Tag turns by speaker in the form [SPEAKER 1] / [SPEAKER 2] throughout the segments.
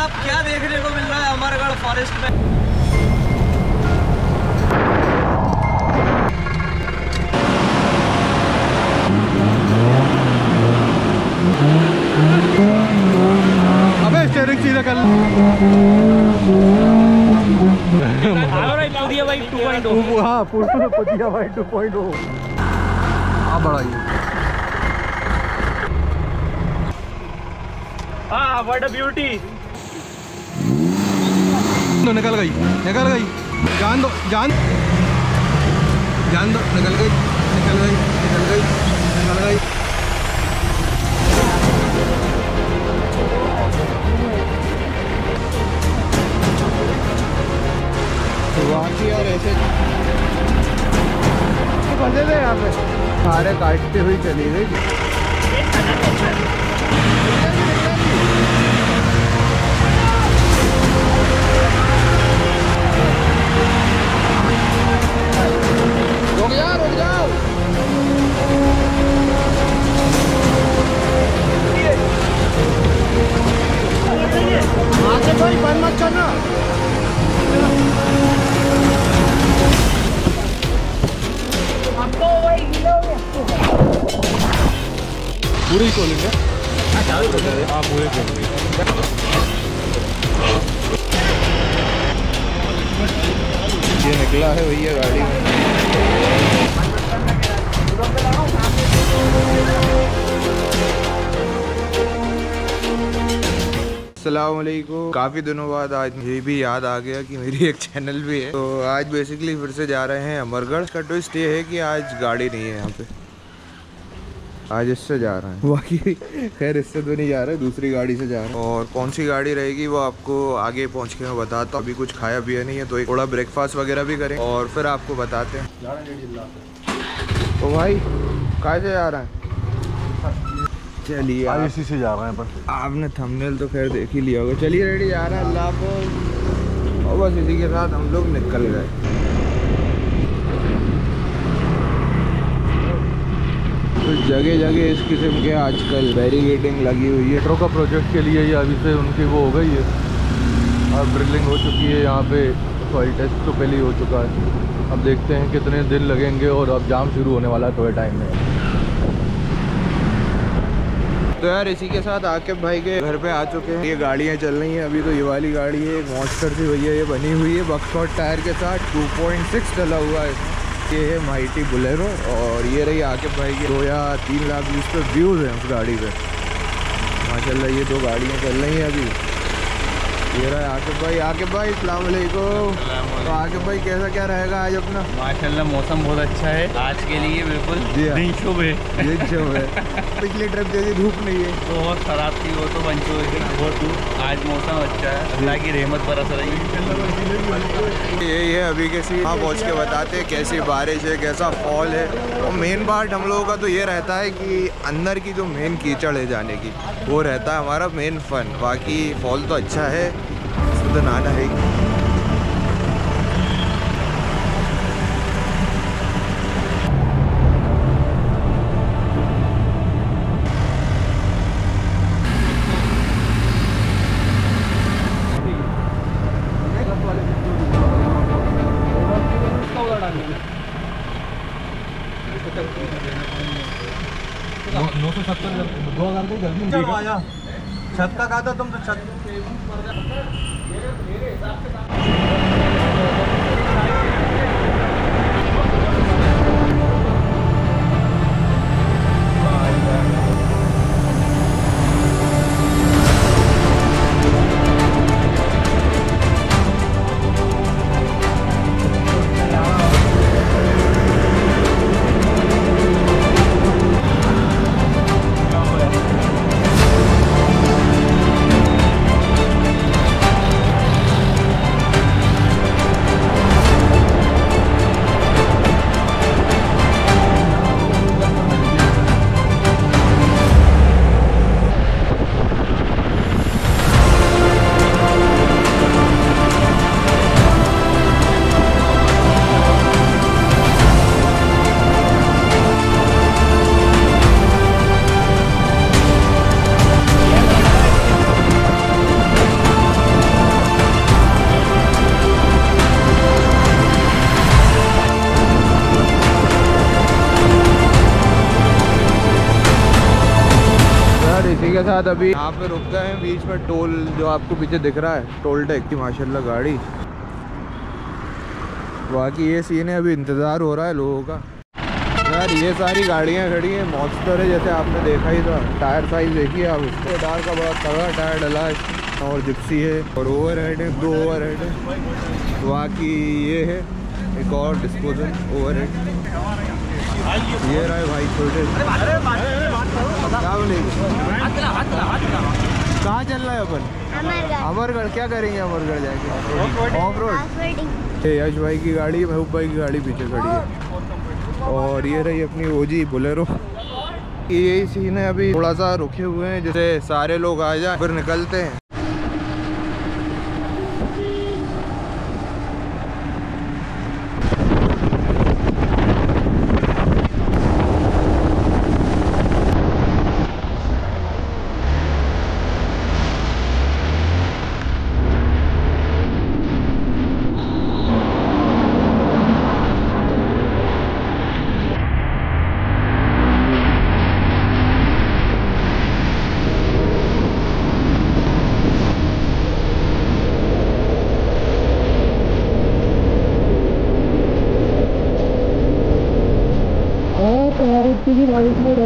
[SPEAKER 1] साहब क्या देखने को मिल रहा है अमरगढ़ फॉरेस्ट में?
[SPEAKER 2] अबे स्टेयरिंग सीधा कर हाँ। भाई टू पॉइंट हो हाँ बढ़ाइए
[SPEAKER 1] हाँ व्हाट अ ब्यूटी
[SPEAKER 2] तो निकल गई निकल गई। जान दो, जान। जान दो, निकल गई निकल गई निकल गई निकल गई। यार ऐसे बंदे थे यहाँ पे। सारे काटते हुए चली गई। पूरी खोलेंगे हाँ पूरे खोलेंगे ये निकला है भैया गाड़ी में। असलकुम काफ़ी दिनों बाद आज मुझे भी याद आ गया कि मेरी एक चैनल भी है। तो आज बेसिकली फिर से जा रहे हैं अमरगढ़। का ट्विस्ट ये है कि आज गाड़ी नहीं है यहाँ पे। आज इससे जा रहे हैं। बाकी खैर इससे तो नहीं जा रहे दूसरी गाड़ी से जा रहे हैं। और कौन सी गाड़ी रहेगी वो आपको आगे पहुँच के मैं बताता हूँ। अभी कुछ खाया पिया नहीं है तो एक थोड़ा ब्रेकफास्ट वगैरह भी करें और फिर आपको बताते हैं। तो भाई कहाँ से जा रहे हैं। चलिए आप-
[SPEAKER 3] इसी से जा रहे हैं बस।
[SPEAKER 2] आपने थंबनेल तो खैर देख ही लिया होगा। चलिए रेडी जा रहा है अल्लाह हाफ़िज़। और बस इसी के साथ हम लोग निकल गए। तो जगह जगह इस किस्म के आजकल बैरिगेटिंग लगी हुई है।
[SPEAKER 3] मेट्रो का प्रोजेक्ट के लिए ये अभी से उनकी वो हो गई है। अब ड्रिलिंग हो चुकी है यहाँ पे। सॉइल टेस्ट तो पहले ही हो चुका है। अब देखते हैं कितने दिन लगेंगे और अब जाम शुरू होने वाला है थोड़े टाइम में।
[SPEAKER 2] तो यार, इसी के साथ आके भाई के घर पे आ चुके हैं। ये गाड़ियाँ चल रही हैं। अभी तो ये वाली गाड़ी है, एक मॉन्स्टर सी भैया, ये बनी हुई है बक्सॉट टायर के साथ। 2.6 डला हुआ है। ये है माइटी बुलेरो और ये रही आके भाई की। दो या तीन लाख बीस पे व्यूज़ हैं उस गाड़ी पे। माशाल्लाह, ये दो गाड़ियाँ चल रही हैं अभी। ये रहा आकिब भाई। आकिब भाई अस्सलाम वालेकुम तो आकिब भाई कैसा क्या रहेगा आज अपना?
[SPEAKER 1] माशाल्लाह मौसम बहुत अच्छा है। आज के लिए बिल्कुल
[SPEAKER 2] हाँ।
[SPEAKER 1] दिन शुभ है।
[SPEAKER 2] दिन शुभ है। पिछली ट्रिप जैसी धूप नहीं है।
[SPEAKER 1] बहुत खराब थी वो तो है। बहुत दूर। आज मौसम अच्छा है। अल्लाह की रहमत बरस रही है
[SPEAKER 2] यही है अभी कैसी वहाँ पहुँच के बताते हैं कैसी बारिश है, कैसा फॉल है। और मेन पार्ट हम लोगों का तो ये रहता है कि अंदर की जो मेन कीचड़ है जाने की, वो रहता है हमारा मेन फन बाकी फॉल तो अच्छा है। तो नाना है। बाद अभी यहाँ पे रुक गए हैं, बीच में टोल जो आपको पीछे दिख रहा है, टोल टैक की, माशाल्लाह गाड़ी। बाकी ये सीन है, अभी इंतज़ार हो रहा है लोगों का। यार, ये सारी गाड़ियाँ खड़ी हैं मॉन्स्टर है, जैसे आपने देखा ही था। टायर साइज़ देखिए आप इसको। डार का बड़ा तगड़ा टायर डला है, और जिप्सी है, और ओवर हेड है, दो ओवर हेड है। बाकी ये है, एक और डिस्पोजल ओवर हेड ये रहा है भाई छोटे। कहाँ चल रहा है अपन? अमरगढ़। क्या करेंगे अमरगढ़ जाके? ऑफ़ रोड यश भाई की गाड़ी महूब भाई की गाड़ी पीछे खड़ी है। और ये रही अपनी ओजी बोलेरो यही सीन है अभी। थोड़ा सा रुके हुए हैं जैसे सारे लोग आ जाए फिर निकलते हैं।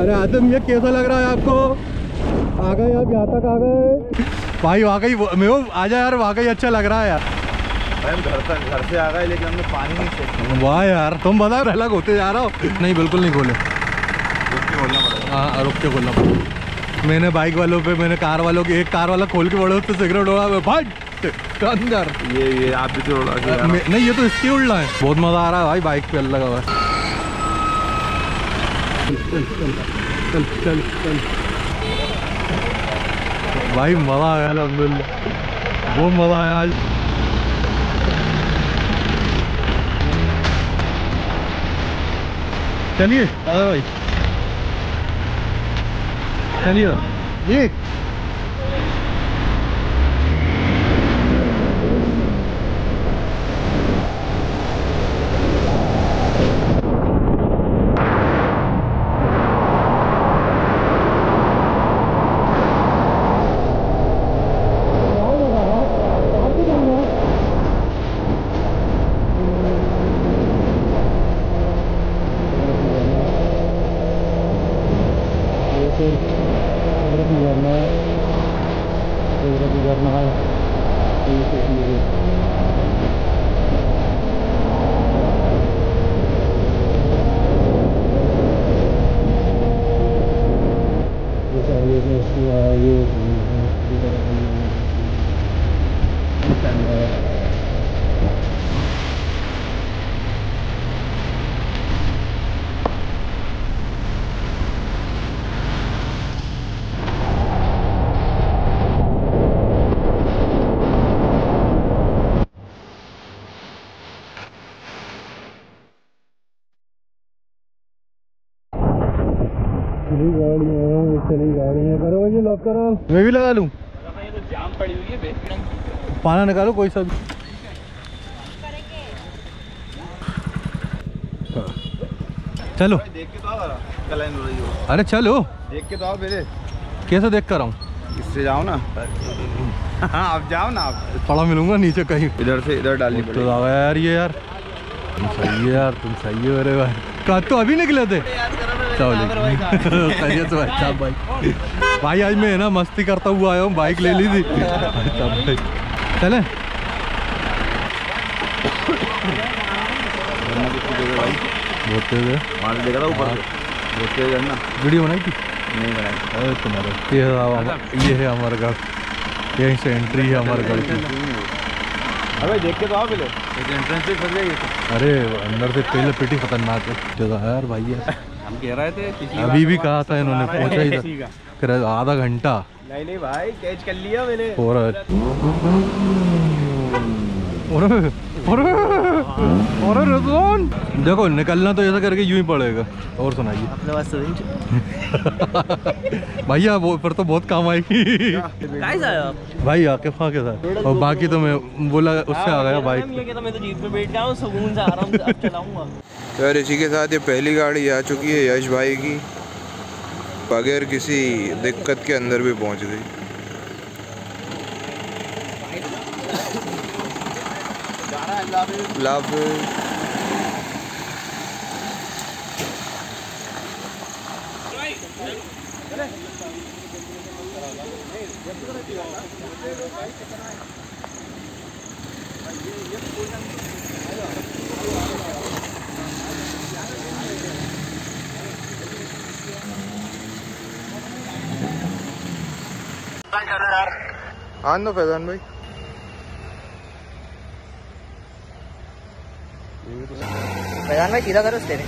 [SPEAKER 3] अरे आदम ये कैसा लग रहा है आपको? आ गए आप यहाँ तक आ गए। भाई वाकई मेरे आजा यार वाकई अच्छा लग रहा है यार।
[SPEAKER 2] हम घर तक घर से आ गए लेकिन हमने पानी नहीं चेक
[SPEAKER 3] वाह यार तुम बता अलग होते जा रहा हो? नहीं बिल्कुल नहीं खोले। हाँ रुक के खोलना पड़ा मैंने बाइक वालों पे मैंने कार वालों के एक कार वाला खोल के बड़े उससे सिगरेट उड़ा भाई अंदर
[SPEAKER 2] ये ये आप भी तो उड़ा
[SPEAKER 3] नहीं ये तो इसकी उड़ना है। बहुत मज़ा आ रहा है भाई बाइक पे लगा हुआ है। चल चल चल चल चल भाई मज़ा आया अलहमदिल्ला बहुत मज़ा आया आज चलिए दादा भाई चलिए ये चली गाड़ियाँ चली गाड़ियाँ करो ये लॉक करो। मैं भी लगा लूँ।
[SPEAKER 1] जाम पड़ी हुई है बेच
[SPEAKER 3] पाना निकालो कोई सा चलो।
[SPEAKER 2] तो हो हो
[SPEAKER 3] अरे चलो।
[SPEAKER 2] देख के तो आओ पहले
[SPEAKER 3] कैसे देख कर आऊँ?
[SPEAKER 2] इससे जाओ ना। हाँ आप जाओ ना आप।
[SPEAKER 3] पड़ा मिलूँगा नीचे कहीं।
[SPEAKER 2] इधर से इधर डालनी
[SPEAKER 3] तो यार ये यार। तुम सही है यार तुम सही हो मेरे भाई। कहा तो अभी निकले थे। खैरियत से भाई साहब भाई भाई आज मैं ना मस्ती करता हुआ आया हूँ बाइक ले ली थी अच्छा भाई चले
[SPEAKER 2] वरना किसको दोगे भाई
[SPEAKER 3] बहुत तेज है
[SPEAKER 2] वहाँ से था ऊपर बहुत तेज है ना
[SPEAKER 3] वीडियो बनाई थी
[SPEAKER 2] नहीं बनाई
[SPEAKER 3] अरे तुम्हारा ये है अमर- ये है अमरगढ़ यहीं से एंट्री है अमरगढ़ की
[SPEAKER 2] अबे देख के तो आओ पहले एंट्रेंस से फंस जाएगी
[SPEAKER 3] अरे अंदर से पहले पिटी खतरनाक है जगह है यार भाई यार
[SPEAKER 1] हम कह रहे थे पिछली
[SPEAKER 3] अभी भी कहा था इन्होंने पहुँचा ही था। आधा घंटा।
[SPEAKER 1] नहीं नहीं भाई कैच कर लिया मैंने।
[SPEAKER 3] और रिजवान देखो निकलना तो ऐसा करके यूँ ही पड़ेगा। और सुनाइए।
[SPEAKER 1] अपने पास syringe
[SPEAKER 3] भैया वो पर तो बहुत काम आएगी। भाई आके फाँ के साथ। और बाकी तो मैं बोला उससे आ गया बाइक
[SPEAKER 1] ये कहता मैं तो जीप पे बैठ जाऊँ सुकून से आराम से चलाऊँगा।
[SPEAKER 2] तो यार इसी के साथ ये पहली गाड़ी आ चुकी है यश भाई की। बगैर किसी दिक्कत के अंदर भी पहुँच गई। लाभ। आन दो फैजान भाई।
[SPEAKER 1] फैजान भाई सीधा करो तेरे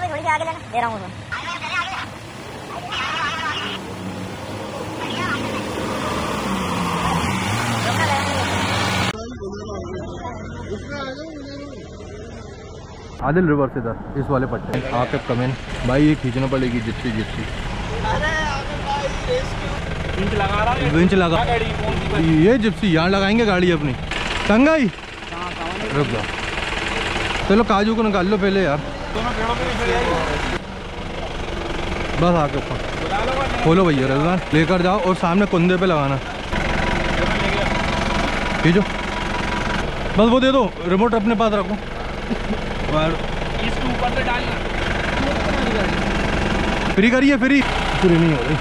[SPEAKER 4] में थोड़ी सी आगे लेना दे रहा हूँ उसको
[SPEAKER 3] आदिल रिवर्स इधर इस वाले पट्टे। आके कमेंट। भाई, ये खींचना पड़ेगी जिप्सी
[SPEAKER 1] लगा
[SPEAKER 3] विंच लगा।
[SPEAKER 1] सी
[SPEAKER 3] ये जिप्सी यहाँ लगाएँगे गाड़ी अपनी। टंगाई। रुक जाओ चलो, काजू को निकाल लो पहले यार। बस आके ऊपर खोलो भैया, रजवान। लेकर जाओ और सामने कुंदे पे लगाना। खींचो। बस वो दे दो रिमोट अपने पास रखो। और
[SPEAKER 1] इसके ऊपर से डालना।
[SPEAKER 3] फ्री करिए फ्री। फ्री नहीं हो रही।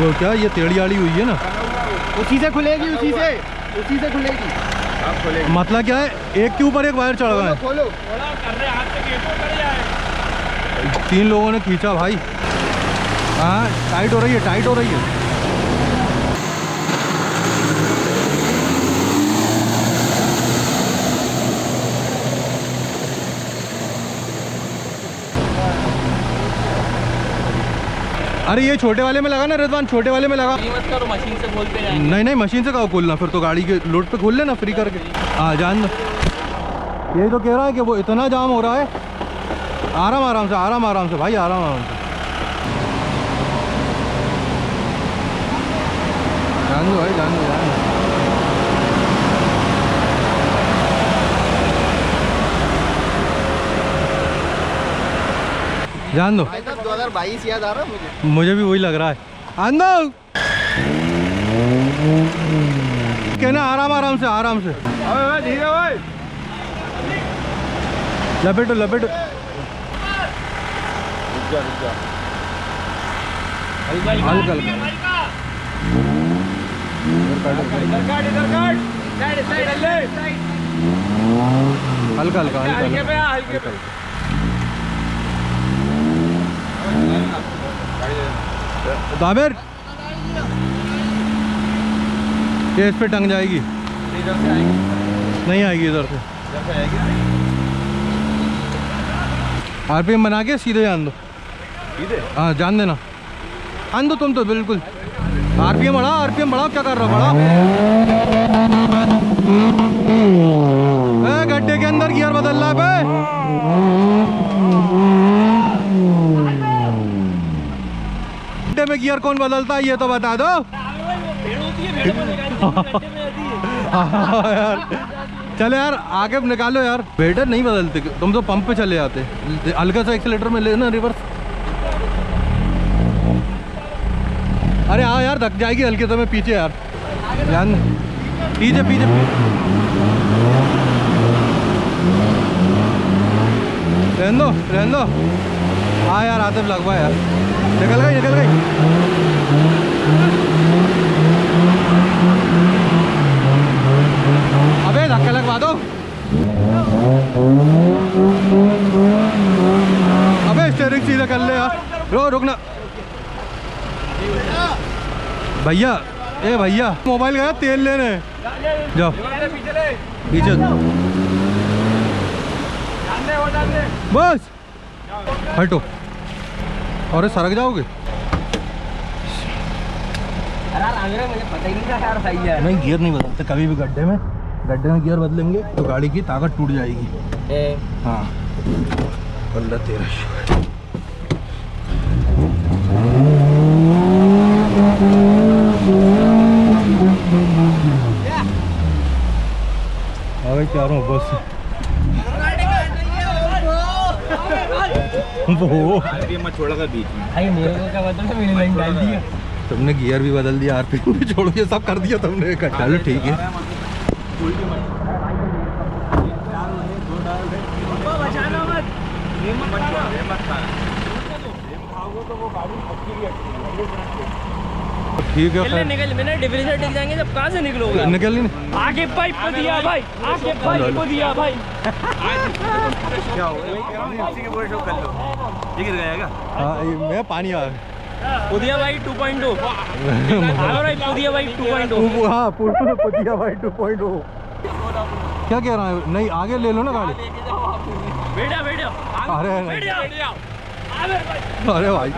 [SPEAKER 3] वो क्या ये टेढ़ी आड़ी हुई है ना?
[SPEAKER 1] उसी से खुलेगी उसी से उसी से खुलेगी।
[SPEAKER 3] मतलब क्या है एक के ऊपर एक वायर चढ़ गए
[SPEAKER 1] खोलो रहे जाए
[SPEAKER 3] तीन लोगों ने खींचा भाई। हाँ टाइट हो रही है टाइट हो रही है। अरे ये छोटे वाले में लगा ना रिजवान छोटे वाले में लगा।
[SPEAKER 1] मत करो मशीन से खोलते जाएँगे।
[SPEAKER 3] नहीं नहीं मशीन से कहो खोलना? फिर तो गाड़ी के लोड पे खोल लेना फ्री करके। हाँ जान। यही तो कह रहा है कि वो इतना जाम हो रहा है आराम आराम से आराम आराम से भाई आराम आराम से। जान दो भाई जान दो जान दो। जान दो।
[SPEAKER 1] दो हज़ार बाईस याद आ रहा है मुझे?
[SPEAKER 3] मुझे भी वही लग रहा है। आंदो कहना आराम आराम से आराम से।
[SPEAKER 1] धीरे भाई
[SPEAKER 3] लपेटो लपेटो।
[SPEAKER 1] हल्का
[SPEAKER 3] हल्का। हल्का
[SPEAKER 1] इधर काट इधर काट। साइड साइड ले
[SPEAKER 3] हल्का हल्का। हल्के
[SPEAKER 1] हल्का पे पे
[SPEAKER 3] ये इस पे टंग जाएगी नहीं आएगी इधर से।
[SPEAKER 1] आर पी
[SPEAKER 3] एम बना के सीधे जान दो। हाँ जान देना। आन दो तुम तो बिल्कुल। आरपीएम बढ़ा एम बढ़ाओ आर पी एम बढ़ाओ क्या कर रहा बढ़ा। ए, गड्ढे के अंदर गियर बदल रहा है बे गड्ढे में गियर कौन बदलता है ये तो बता दो। यार चलो यार आगे निकालो यार। बेटर नहीं बदलते तुम तो पंप पे चले जाते। हल्का सा एक्सीटर में लेना रिवर्स अरे हाँ यार धक जाएगी हल्के समय पीछे यार। ध्यान। पीछे पीछे। रहने दो रहने दो। हाँ यार आते लगवा यार। निकल गई निकल गई अबे, धक्का लगवा दो। अबे कर ले यार। रो रुकना भैया, ए भैया, मोबाइल गया, तेल लेने। जाओ। पीछे। बस। हटो। अरे सड़क जाओगे नहीं गियर नहीं बदलते कभी भी गड्ढे में। गड्ढे में गियर बदलेंगे तो गाड़ी की ताकत टूट जाएगी। हाँ। अल्लाह तेरा गए चारों बस। वो।
[SPEAKER 1] छोड़ा का बीच में।
[SPEAKER 5] भाई मेरे को क्या बता मैंने लाइन डाल दिया।
[SPEAKER 3] तुमने गियर भी बदल दिया आरपीएम भी छोड़ दिया सब कर दिया तुमने। चलो ठीक है। ठीक है
[SPEAKER 5] निकल निकल मैंने डिफरेंशियल टिक जाएँगे जब कहाँ से निकलोगे?
[SPEAKER 3] निकल ही नहीं।
[SPEAKER 5] आगे पाइप को दिया भाई आगे पाइप को दिया भाई
[SPEAKER 1] ये गिर गया क्या?
[SPEAKER 3] हाँ मैं पानी आ गया
[SPEAKER 5] पुदिया भाई 2.0 आगे भाई पुदिया भाई 2.0
[SPEAKER 3] वो- हाँ पतिया भाई टू पॉइंट हो क्या कह रहा है? नहीं आगे ले लो ना गाड़ी।
[SPEAKER 5] बेटा बेटा
[SPEAKER 3] अरे
[SPEAKER 5] बेटा
[SPEAKER 3] अरे भाई।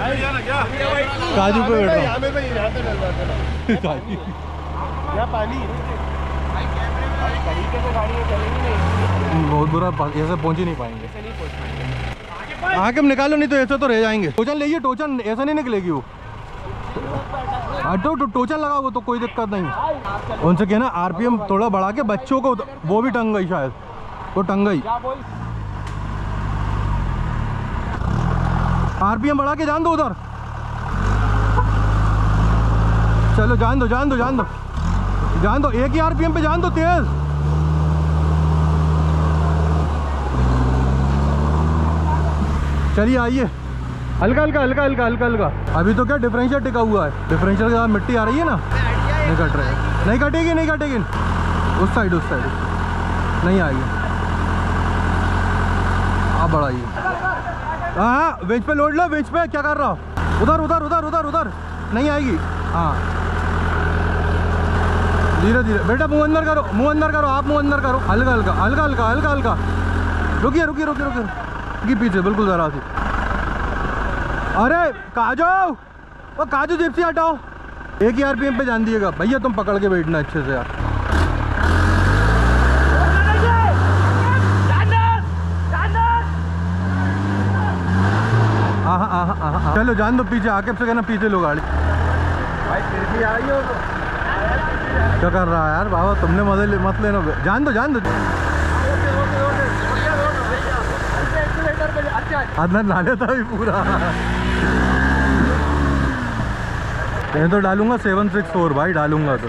[SPEAKER 3] काजू पे बैठ। काजू। बहुत बुरा ऐसे पहुँच ही नहीं पाएँगे। आगे हम निकालो नहीं तो ऐसे तो रह जाएँगे। टोचन ले टोचन ऐसे नहीं निकलेगी वो। हाँ, तो तो टोचन लगा वो तो कोई दिक्कत नहीं। उनसे कहना आरपीएम थोड़ा बढ़ा के बच्चों को वो भी टंग गई शायद। वो टंग गई। आरपीएम बढ़ा के जान दो उधर। चलो जान दो जान दो जान दो। जान दो, एक ही आरपीएम पे जान दो तेज। चलिए आइए। हल्का हल्का हल्का हल्का हल्का हल्का। अभी तो क्या डिफरेंशियल टिका हुआ है? डिफरेंशियल के साथ मिट्टी आ रही है ना? नहीं कट रही। नहीं कटेगी नहीं कटेगी। उस साइड उस साइड नहीं आएगी। आप बढ़ाइए। हाँ बेंच पे लोड लो वेज पे, क्या कर रहा हो? उधर उधर उधर उधर उधर। नहीं आएगी। हाँ। धीरे धीरे। बेटा, मुँह अंदर करो, मुँह अंदर करो, आप मुँह अंदर करो। हल्का हल्का हल्का हल्का हल्का हल्का। रुकिए रुकिए रुकिए रुकिए। रुकिए पीछे, बिल्कुल जरा सी। अरे, काजू! वो काजू जेब से हटाओ। एक ही आरपीएम पे जान दिएगा। भैया, तुम पकड़ के बैठना अच्छे से यार। चलो जान दो पीछे आके से कहना पीछे लो गाड़ी भाई फिर भी आई हो क्या कर रहा है यार? बाबा तुमने मज़े ले, मत लेना। जान दो जान दो। अंदर डाले था अभी पूरा। मैं तो डालूँगा सेवन सिक्स फोर भाई डालूँगा तो।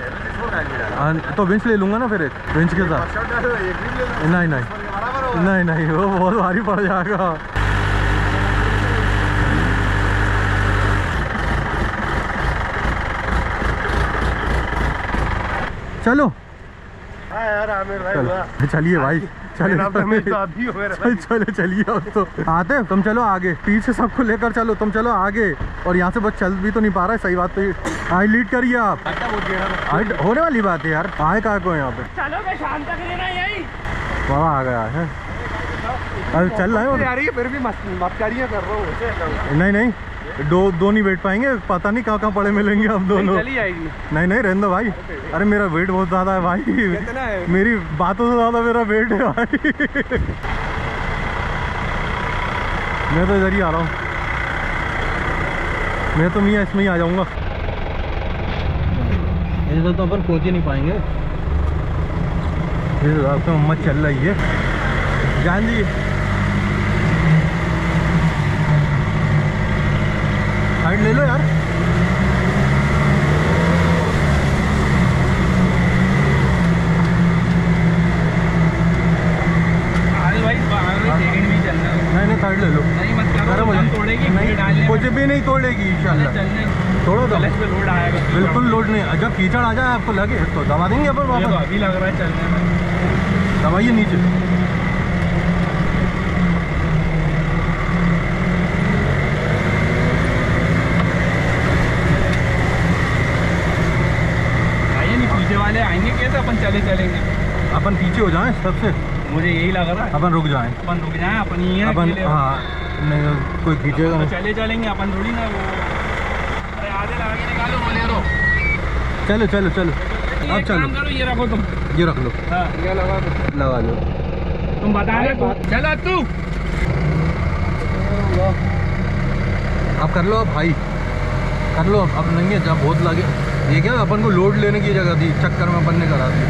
[SPEAKER 3] हाँ, तो विंच ले लूँगा ना फिर एक विंच के साथ। नहीं नहीं। नहीं नहीं वो बहुत भारी पड़ जाएगा। चलो। चलो। चलिए भाई चलो चल चलो चलिए अब तो। आते तुम चलो आगे। पीछे सबको लेकर चलो तुम चलो आगे। और यहाँ से बस चल भी तो नहीं पा रहा है सही बात तो आई लीड करिए आप। होने वाली बात है यार। आए कहा को यहाँ पे?
[SPEAKER 5] चलोगे शाम तक रहना यही।
[SPEAKER 3] बाबा आ गया है। अरे चल रहा है वो
[SPEAKER 2] यार ये फिर भी मस्कारियाँ कर रहा हूँ।
[SPEAKER 3] नहीं नहीं। दो दो नहीं बैठ पाएँगे। पता नहीं कहाँ कहाँ पड़े मिलेंगे हम दोनों।
[SPEAKER 2] चली जाएगी
[SPEAKER 3] नहीं नहीं रहने दो भाई। अरे मेरा वेट बहुत ज़्यादा है भाई।
[SPEAKER 2] कितना है?
[SPEAKER 3] मेरी बातों से ज़्यादा मेरा वेट है भाई। मैं तो इधर ही आ रहा हूँ। मैं तो मियाँ इसमें ही आ जाऊँगा। इधर तो अपन पहुँच ही नहीं पाएँगे। इस हिसाब से मम्मा चल रही है। जान दीजिए साइड ले लो यार।
[SPEAKER 1] चलना
[SPEAKER 3] नहीं नहीं साइड ले लो।
[SPEAKER 1] नहीं मत
[SPEAKER 3] हो
[SPEAKER 1] तोड़ेगी
[SPEAKER 3] नहीं
[SPEAKER 1] डालने
[SPEAKER 3] कुछ भी नहीं तोड़ेगी इंशाल्लाह तो। बिल्कुल लोड नहीं। जब कीचड़ आ जाए आपको लगे तो दबा देंगे अपन
[SPEAKER 1] मुझे तो
[SPEAKER 3] वापस।
[SPEAKER 1] अभी लग रहा है चलने में।
[SPEAKER 3] दबाइए नीचे।
[SPEAKER 5] चले चलेंगे।
[SPEAKER 3] अपन पीछे हो जाएँ सबसे।
[SPEAKER 5] मुझे यही लग रहा है।
[SPEAKER 3] अपन रुक जाएँ।
[SPEAKER 5] अपन रुक जाए अपन ही हैं
[SPEAKER 3] अपन हाँ नहीं कोई खींचेगा
[SPEAKER 5] तो
[SPEAKER 3] नहीं।
[SPEAKER 5] चले चलेंगे अपन थोड़ी ना वो। अरे आधे लगा के निकालो बोलेरो
[SPEAKER 3] चलो चलो चलो। अब चलो।
[SPEAKER 5] करो ये रखो तुम।
[SPEAKER 3] ये रख लो।
[SPEAKER 5] हाँ। ये लगा दो।
[SPEAKER 3] लगा लो।
[SPEAKER 5] तुम बता दे तू चलो तू
[SPEAKER 3] अब कर लो भाई। कर लो अब अब नहीं है जब बहुत लगे। ये क्या अपन को लोड लेने की जगह थी चक्कर में अपन ने करा दी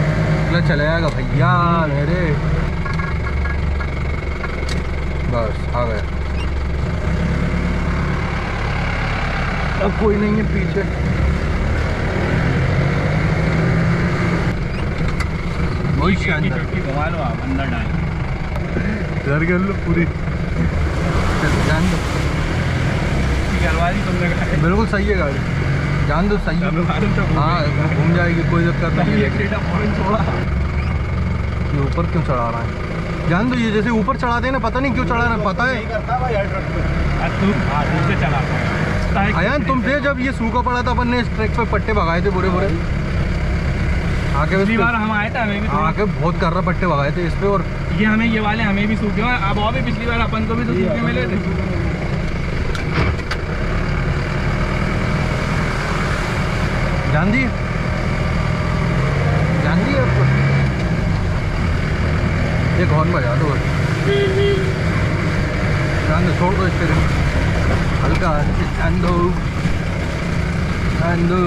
[SPEAKER 3] बोला चले आएगा भैया मेरे बस आ गया। अब कोई नहीं है पीछे। डर कर लो पूरी। बिल्कुल सही है गाड़ी। जान दो सही है।
[SPEAKER 5] तो
[SPEAKER 3] हाँ घूम जाएगी कोई दिक्कत नहीं है। ये ऊपर क्यों चढ़ा रहा है? जान दो ये जैसे ऊपर चढ़ाते हैं ना पता नहीं क्यों चढ़ा रहा है पता है।
[SPEAKER 5] तू हाँ।
[SPEAKER 3] अयान तुमसे जब ये सूखा पड़ा था अपन ने इस ट्रैक पे पट्टे भगाए थे बुरे बुरे आके
[SPEAKER 5] पिछली बार हम आए थे हमें भी थोड़ा
[SPEAKER 3] आके बहुत कर रहा पट्टे भगाए थे इस पे और
[SPEAKER 5] ये हमें ये वाले हमें भी सूखे और अब और भी पिछली बार अपन को भी तो सूखे मिले थे।
[SPEAKER 3] जान दी जान दी आपको एक हॉर्न बजा दो। जान छोड़ दो स्टेरिंग हल्का जान दो जान दो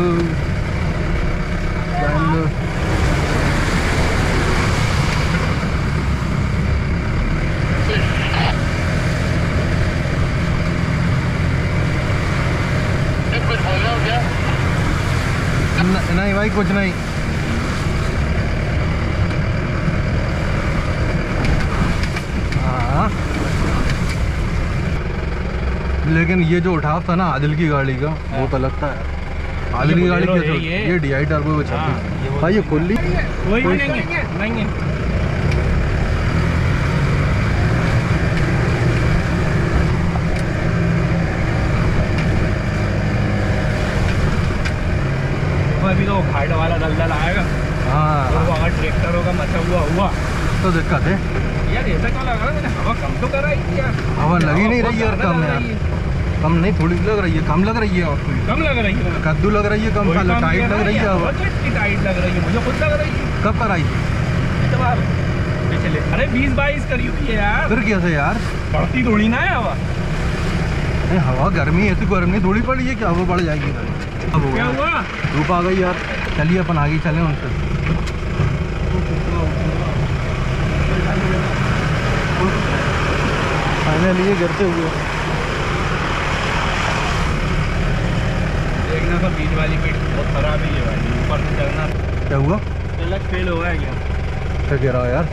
[SPEAKER 3] न- नहीं भाई कुछ नहीं। हाँ। लेकिन ये जो उठाव था ना आदिल की गाड़ी का बहुत अलग था है। आदिल की गाड़ी
[SPEAKER 5] है ये।
[SPEAKER 3] ये डी आई टर्बो
[SPEAKER 5] हाँ, ये
[SPEAKER 3] भाई ये खोल
[SPEAKER 5] नहीं है नहीं है वो अभी तो घाट वाला दलदल आएगा।
[SPEAKER 3] हाँ।
[SPEAKER 5] वो अगर ट्रैक्टरों का मचा हुआ हुआ।
[SPEAKER 3] तो दिक्कत है।
[SPEAKER 5] यार ऐसा क्यों लग रहा है? मैंने हवा कम तो कराई थी यार।
[SPEAKER 3] हवा लग ही नहीं रही यार कम यार
[SPEAKER 5] है।
[SPEAKER 3] कम नहीं थोड़ी लग रही है कम लग रही है और
[SPEAKER 5] कम लग रही है।
[SPEAKER 3] कद्दू लग रही है कम टाइट लग रही है हवा।
[SPEAKER 5] टाइट लग रही है मुझे खुद लग रही है।
[SPEAKER 3] कब कर आई?
[SPEAKER 5] पिछले अरे बीस बाईस करी हुई है यार।
[SPEAKER 3] फिर कैसे यार?
[SPEAKER 5] बढ़ती थोड़ी ना है हवा।
[SPEAKER 3] हवा गर्मी ऐसी गर्मी थोड़ी पड़ी है कि हवा बढ़ जाएगी। हो
[SPEAKER 5] क्या
[SPEAKER 3] गया।
[SPEAKER 5] हुआ?
[SPEAKER 3] धूप आ गई यार। चलिए अपन आगे चले उनसे फाइनली ये गिरते हुए।
[SPEAKER 5] देखना तो बीच वाली पीठ बहुत खराब ही है भाई। ऊपर से चलना।
[SPEAKER 3] क्या हुआ?
[SPEAKER 5] अलग फेल हुआ है क्या?
[SPEAKER 3] क्या कह रहा यार?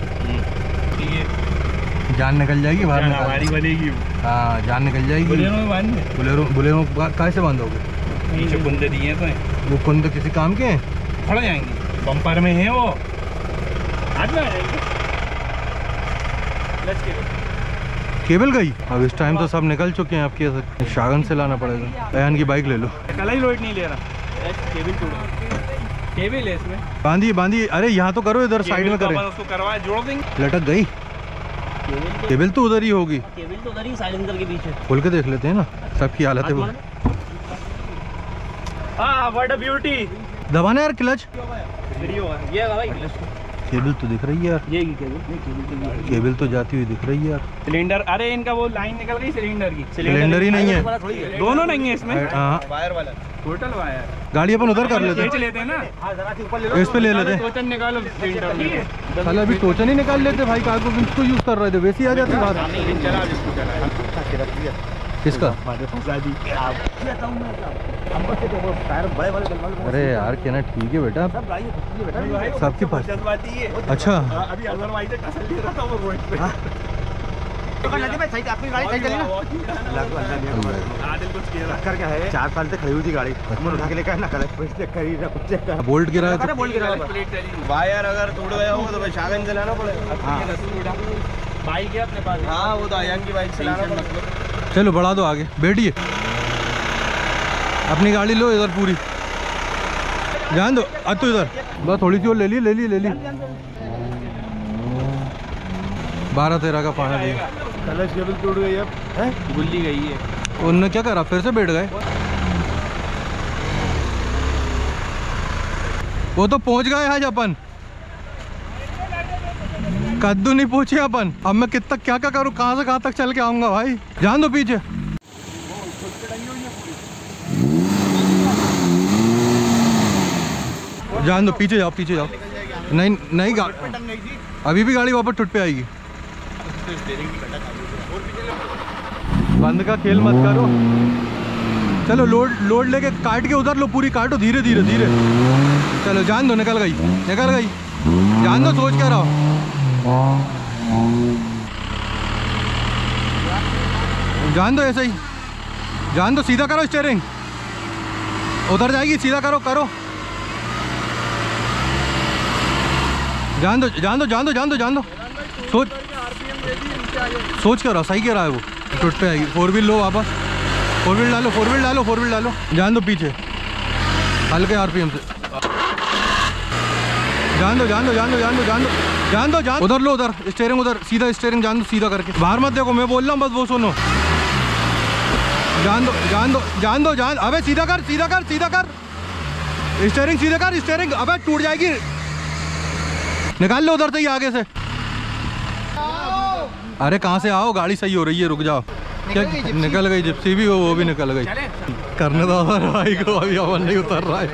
[SPEAKER 5] ठीक है।
[SPEAKER 3] जान निकल जाएगी बाहर
[SPEAKER 5] हमारी बनेगी।
[SPEAKER 3] हाँ जान निकल जाएगी।
[SPEAKER 5] बोलेरो में बाँध दे।
[SPEAKER 3] बुलेरो बुलेरो कैसे बांधोगे?
[SPEAKER 5] नीचे कुंदे दिए तो।
[SPEAKER 3] वो कुंद किसी काम के हैं?
[SPEAKER 5] खड़ जाएँगे। बम्पर में है वो। हाथ में आ जाएँगे
[SPEAKER 3] केबल गई? अब इस टाइम तो सब निकल चुके हैं आपके शागन से लाना पड़ेगा। अयान की बाइक ले लो।
[SPEAKER 5] कल ही लोड नहीं ले रहा। केबिल टूटा केबिल है इसमें।
[SPEAKER 3] बांधिए बांधिए अरे यहाँ तो करो इधर साइड में
[SPEAKER 5] तो
[SPEAKER 3] करें।
[SPEAKER 5] उसको करवा जोड़ देंगे।
[SPEAKER 3] लटक गई। केबल तो उधर ही होगी।
[SPEAKER 4] केबिल तो उधर ही साइलेंसर के पीछे।
[SPEAKER 3] खोल के देख लेते हैं ना। सबकी हालत है
[SPEAKER 5] हाँ व्हाट अ ब्यूटी
[SPEAKER 3] दबाना यार क्लच।
[SPEAKER 5] वीडियो है। ये भाई
[SPEAKER 3] केबल तो दिख रही है यार।
[SPEAKER 5] ये की केबिल केबिल
[SPEAKER 3] केबल तो जाती हुई दिख रही है यार।
[SPEAKER 5] सिलेंडर अरे इनका वो लाइन निकल गई सिलेंडर की।
[SPEAKER 3] सिलेंडर ही नहीं है।
[SPEAKER 5] दोनों नहीं है इसमें।
[SPEAKER 3] हाँ।
[SPEAKER 5] टोटल वायर
[SPEAKER 3] गाड़ी अपन उधर कर लेते
[SPEAKER 5] लेते हैं ना।
[SPEAKER 3] हैं। इस पे ले लेते हैं।
[SPEAKER 5] टोचन निकालो सिलेंडर में।
[SPEAKER 3] अभी टोचन ही निकाल लेते भाई विंच को यूज़ कर रहे थे। वैसे ही आ जाती बात।
[SPEAKER 5] चला
[SPEAKER 3] किसका? अरे यार कहना ठीक है बेटा। सबके पास। अच्छा।
[SPEAKER 5] अभी अदरवाइज़ कसल ले रहा था वो रोड पे। आदिल कुछ कह रहा
[SPEAKER 6] कर क्या है? चार साल से खड़ी हुई थी गाड़ी। उठा के लेकर ना कल कुछ चेक करी
[SPEAKER 3] बोल्ट गिरा है तो
[SPEAKER 6] वायर अगर टूट गया होगा तो शागन से लाना पड़ेगा।
[SPEAKER 5] बाइक है अपने पास।
[SPEAKER 6] हाँ वो तो की बाइक पड़ेगा।
[SPEAKER 3] चलो बढ़ा दो आगे बैठिए। अपनी गाड़ी लो इधर पूरी। जान दो अब तू इधर। बस थोड़ी सी और ले ली ले ली ले ली। बारह तेरह का फाइनल
[SPEAKER 6] कलश केबल टूट गई अब।
[SPEAKER 1] गुल्ली गई है
[SPEAKER 3] उनने क्या करा फिर से बैठ गए? वो तो पहुँच गए आज अपन। कद्दू नहीं पूछे अपन। अब मैं कितना क्या क्या करूँ? कहाँ से कहाँ तक चल के आऊँगा भाई? जान दो पीछे। जान दो, पीछे जाओ पीछे जाओ। नहीं नहीं गा अभी भी गाड़ी वापस टूट पे आएगी। बंद का खेल मत करो। चलो लोड लोड लेके काट के उधर लो, पूरी काटो, धीरे धीरे धीरे। चलो जान दो, निकल गई। निकल गई। जान दो, सोच के रहो। जान दो ऐसे ही जान दो, सीधा करो स्टेयरिंग उधर जाएगी, सीधा करो करो। जान दो जान दो जान दो जान दो जान दो। सोच सोच कर रहा? सही कह रहा है वो। टूट पे आएगी। फोर व्हील लो वापस। फोर व्हील डालो फोर व्हील डालो फोर व्हील डालो। जान दो पीछे। हल्के आरपीएम से। जान दो जान दो जान दो जान दो जान दो। जान दो जान। उधर लो उधर। स्टेयरिंग उधर सीधा स्टेयरिंग जान दो सीधा करके। बाहर मत देखो मैं बोल रहा हूँ बस वो सुनो। जान दो जान दो जान दो जान। अबे सीधा कर सीधा कर सीधा कर। स्टेयरिंग सीधा कर स्टेयरिंग अबे टूट जाएगी। निकाल लो उधर से ही आगे से। अरे कहाँ से आओ? गाड़ी सही हो रही है रुक जाओ। क्या निकल गई जिप्सी भी हो वो भी निकल गई। करने दो भाई को अभी अवन नहीं उतर रहा है।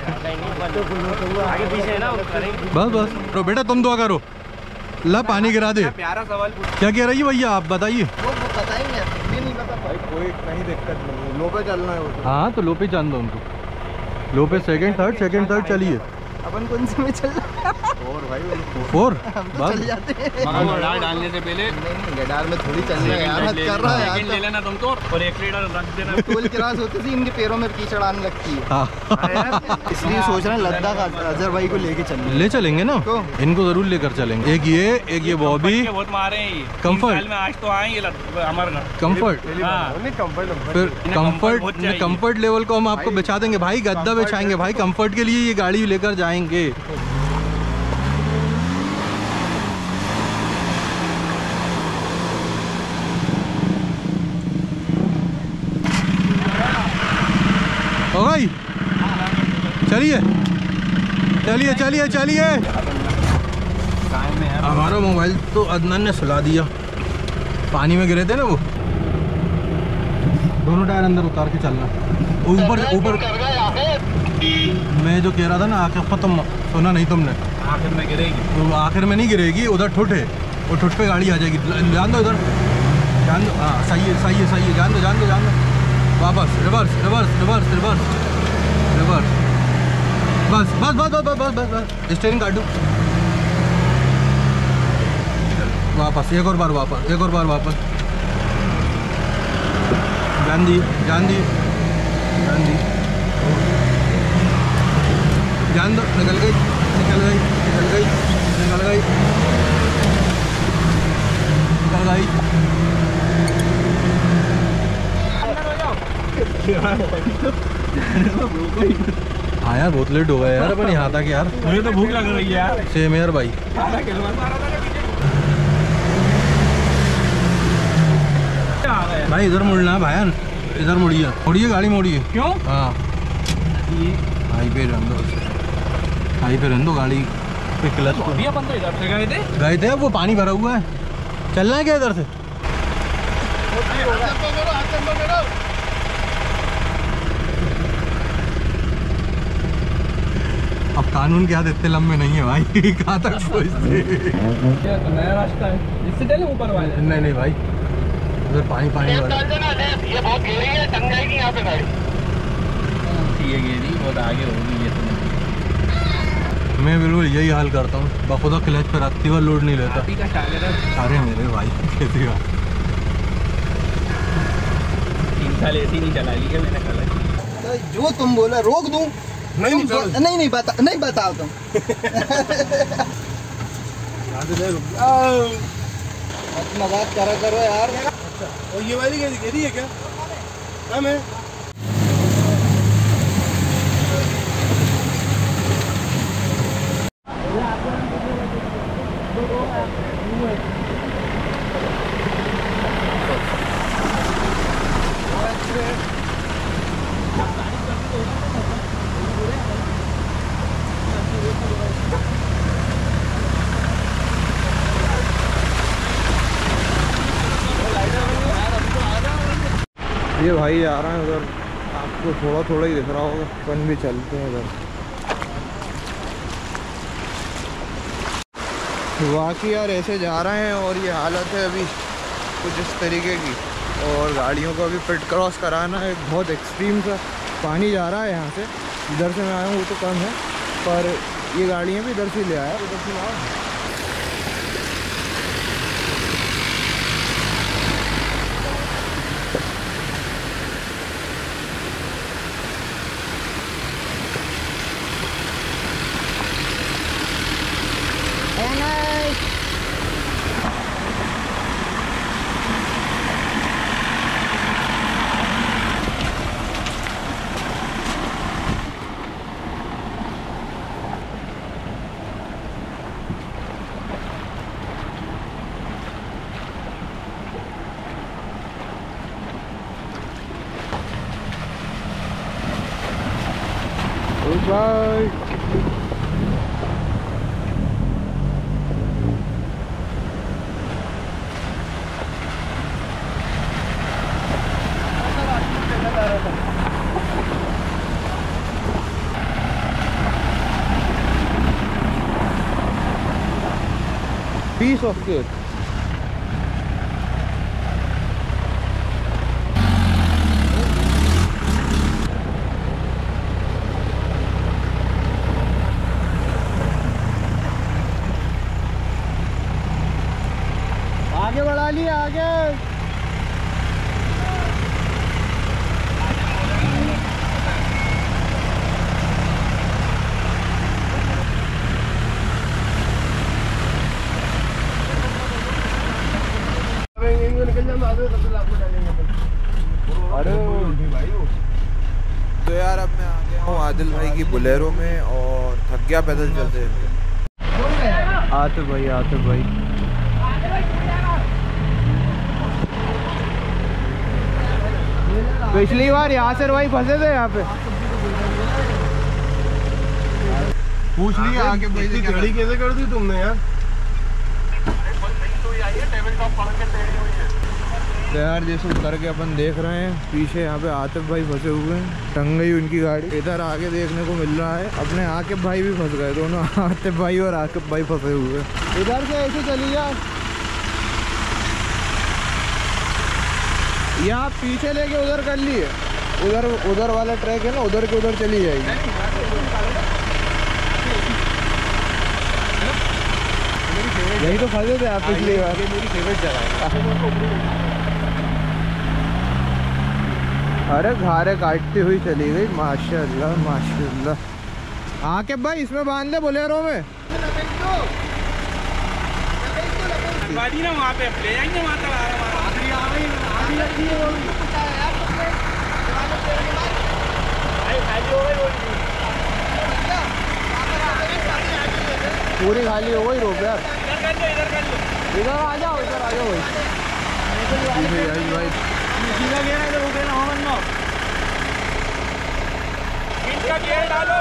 [SPEAKER 3] बस बस। तो बेटा तुम दुआ करो। ला पानी गिरा दे।
[SPEAKER 1] प्यारा सवाल
[SPEAKER 3] क्या कह रही है भैया? आप बताइए।
[SPEAKER 6] कोई कहीं दिक्कत नहीं है। लो पे चलना है तो।
[SPEAKER 3] हाँ तो लोपे जान दो उनको। लो पे सेकंड थर्ड सेकंड थर्ड चलिए।
[SPEAKER 6] अपन कौन से में चल और भाई
[SPEAKER 3] फोर?
[SPEAKER 6] चल जाते हैं।
[SPEAKER 1] डालने से पहले।
[SPEAKER 6] गडार में थोड़ी चल यार कर रहा है
[SPEAKER 1] ले लेना तुम तो और एक लीटर रख देना।
[SPEAKER 6] टोल क्रॉस होते थे इनके पैरों में कीचड़ आने लगती है।
[SPEAKER 3] हाँ।
[SPEAKER 6] इसलिए सोच रहे हैं लद्दाख अजहर भाई को लेके चलने
[SPEAKER 3] ले चलेंगे ना?
[SPEAKER 6] तो?
[SPEAKER 3] इनको ज़रूर लेकर चलेंगे। एक ये एक ये बॉबी।
[SPEAKER 1] बहुत मारे हैं साल में आज तो आएँगे
[SPEAKER 3] कंफर्ट
[SPEAKER 1] हाँ।
[SPEAKER 3] फिर कंफर्ट कंफर्ट लेवल को हम आपको बिछा देंगे। भाई गद्दा बिछाएँगे भाई कंफर्ट के लिए ये गाड़ी लेकर जाएँगे हो गई चलिए। चलिए चलिए चलिए। हमारा मोबाइल तो अदनान ने सुला दिया। पानी में गिरे थे ना वो? दोनों टायर अंदर उतार के चलना। ऊपर ऊपर। मैं जो कह रहा था ना आखिर खत्म सुना नहीं तुमने।
[SPEAKER 1] आखिर में गिरेगी।
[SPEAKER 3] तो आखिर में नहीं गिरेगी उधर ठुट है। वो ठुट पे गाड़ी आ जाएगी। जान दो इधर। जान दो। हाँ सही है सही है सही है। जान दो जान दो जान दो। वापस reverse reverse reverse reverse reverse बस बस बस बस बस बस बस बस। स्टेरिंग काटू। वापस एक और बार वापस एक और बार वापस। जान दी जान दी जान दी जान दो निकल गई निकल गई निकल गई। निकल गई। निकल गई हाँ यार बहुत लेट हो गया यार अपन यहाँ तक यार।
[SPEAKER 5] मुझे तो भूख लग रही है यार।
[SPEAKER 3] सेम यार भाई भाई इधर मुड़ना भाई। इधर मुड़िए। मुड़िए गाड़ी मोड़िए।
[SPEAKER 5] क्यों?
[SPEAKER 3] हाँ। हाई पे रहने दो हाई पे रहने दो गाड़ी पे क्लच को
[SPEAKER 5] अभी अपन तो इधर से गए थे।
[SPEAKER 3] गए थे वो पानी भरा हुआ है। चलना है क्या इधर से? अब कानून के हाथ इतने लंबे नहीं है भाई। कहाँ तक
[SPEAKER 5] क्या तो नया रास्ता है? इससे चले ऊपर वाले
[SPEAKER 3] नहीं नहीं भाई। उधर पानी पानी हो रहा है
[SPEAKER 1] ये गिरी बहुत आगे होगी ये तो।
[SPEAKER 3] मैं बिल्कुल यही हाल करता हूँ। बखुदा क्लच पर रखती हुआ लोड नहीं लेता।
[SPEAKER 1] का है।
[SPEAKER 3] अरे मेरे भाई कैसी बात।
[SPEAKER 1] तीन साल ऐसी नहीं चला ली है मैंने कल
[SPEAKER 6] जो तुम बोला रोक दूँ। नहीं नहीं नहीं नहीं, बता नहीं बताओ तुम। मज़ाक करा करो यार।
[SPEAKER 2] अच्छा, और ये वाली कैसी गिरी है क्या? कम है। Thank you. ये भाई, आ रहा है उधर। आपको थोड़ा थोड़ा ही दिख रहा होगा। अपन भी चलते हैं उधर बाकी यार, ऐसे जा रहे हैं और ये हालत है अभी कुछ इस तरीके की। और गाड़ियों को अभी फिट क्रॉस कराना है। बहुत एक्सट्रीम सा पानी जा रहा है यहाँ से। इधर से मैं आया हूँ, वो तो कम है। पर ये गाड़ियाँ भी इधर से ले आया। उधर से slow. Piece of good. तो यार अब मैं आ गया हूँ आदिल भाई की बुलेरो में और थक गया पैदल चलते चलते। आते भाई आते भाई। पिछली बार यासिर भाई फंसे थे यहाँ पे। पूछ लिया आगे भाई से गाड़ी कैसे कर दी तुमने यार? तो यार जैसे उतर के अपन देख रहे हैं। पीछे यहाँ पे आतिफ भाई फंसे हुए हैं। टंग गई उनकी गाड़ी। इधर आगे देखने को मिल रहा है। अपने आकिब भाई भी फंस गए। दोनों आतिफ भाई और आकिब भाई फंसे हुए हैं। इधर से ऐसे चली जा। यहाँ पीछे लेके उधर कर लिए। उधर उधर वाला ट्रैक है ना उधर के उधर चली जाएगी। यही तो फंसे थे आप पिछली बार। मेरी फेवरेट जगह अरे घारे काटती हुई चली गई। माशाल्लाह माशाल्लाह। आके भाई इसमें बाँध ले बोलेरो में।
[SPEAKER 5] ना वहाँ पे ले जाएँगे वहाँ तक
[SPEAKER 2] पूरी खाली हो गई रोक यार इधर आ जाओ इधर आ जाओ भाई। भाई
[SPEAKER 5] सीधा गेयर है तो ना हमन नो इनका गेयर डालो।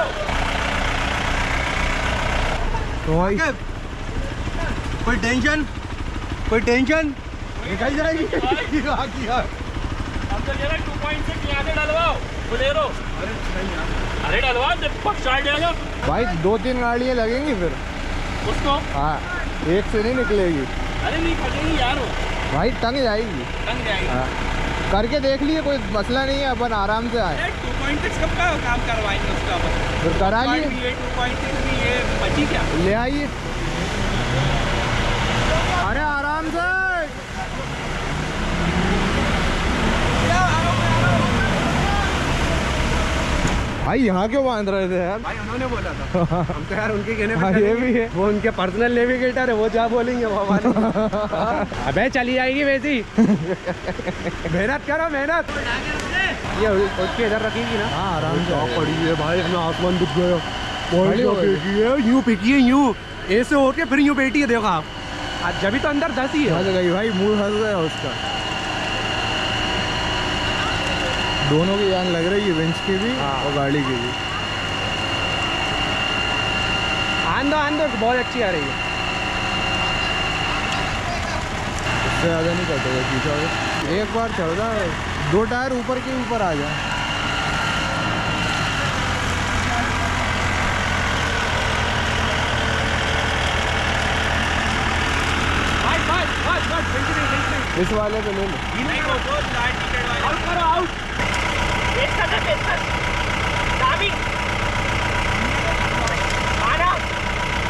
[SPEAKER 2] तो भाई
[SPEAKER 6] कोई टेंशन कोई टेंशन निकल जाएगी
[SPEAKER 5] अब तो ये ना 2.6 यहाँ से डलवाओ बोलेरो। अरे डलवाओ जब फट स्टार्ट जाएगा।
[SPEAKER 2] भाई दो तीन गाड़ियाँ लगेंगी फिर।
[SPEAKER 5] उसको?
[SPEAKER 2] हाँ एक से नहीं निकलेगी।
[SPEAKER 5] अरे नहीं फटेगी यार वो।
[SPEAKER 2] भाई टंग जाएगी।
[SPEAKER 5] टंग जाएगी।
[SPEAKER 2] हाँ। करके देख लिए कोई मसला नहीं है अपन आराम से आए।
[SPEAKER 5] अरे 2.6 कब का काम करवाएँगे उसका अपन?
[SPEAKER 2] करा लिए।
[SPEAKER 5] ये 2.6 भी ये बची क्या?
[SPEAKER 2] ले आइए अरे आराम से भाई यहाँ क्यों बाँध रहे थे यार?
[SPEAKER 6] भाई उन्होंने बोला था। हम तो यार उनके कहने
[SPEAKER 2] हाँ,
[SPEAKER 6] पे
[SPEAKER 2] ये भी है।
[SPEAKER 6] वो उनके पर्सनल नेविगेटर है वो क्या बोलेंगे वो हमारे अबे चली जाएगी वैसी। मेहनत करो मेहनत। ये उसके इधर रखेगी ना।
[SPEAKER 2] हाँ आराम से।
[SPEAKER 6] पड़ी है भाई हमें आसमान दिख गया।
[SPEAKER 2] हो।
[SPEAKER 6] है यूँ फेंकी है यूँ। ऐसे होके फिर यूँ बैठी है देखो आप। जब तो अंदर दस ही। है
[SPEAKER 2] भाई मुँह फंस गया उसका। दोनों की जान लग रही है बेंच की भी
[SPEAKER 6] हाँ।
[SPEAKER 2] और गाड़ी की भी
[SPEAKER 6] आंदो आंदो बहुत अच्छी आ रही है
[SPEAKER 2] इससे ज़्यादा नहीं कटेगा पीछा एक बार चल रहा है दो टायर ऊपर के ऊपर आ जाए इस वाले पे ले लो
[SPEAKER 5] नहीं वो तो लाल टिकट वाले आउट करो आउट पेश कर दे पेश कर चाबी